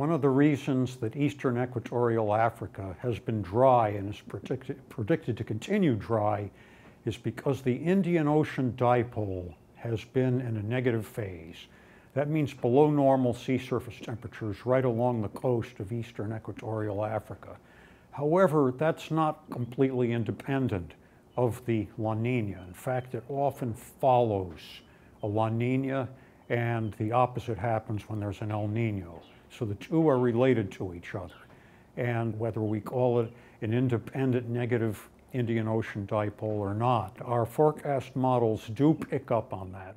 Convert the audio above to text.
One of the reasons that eastern equatorial Africa has been dry and is predicted, predicted to continue dry is because the Indian Ocean dipole has been in a negative phase. That means below normal sea surface temperatures right along the coast of eastern equatorial Africa. However, that's not completely independent of the La Nina. In fact, it often follows a La Nina, and the opposite happens when there's an El Nino. So the two are related to each other. And whether we call it an independent negative Indian Ocean dipole or not, our forecast models do pick up on that.